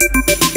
Música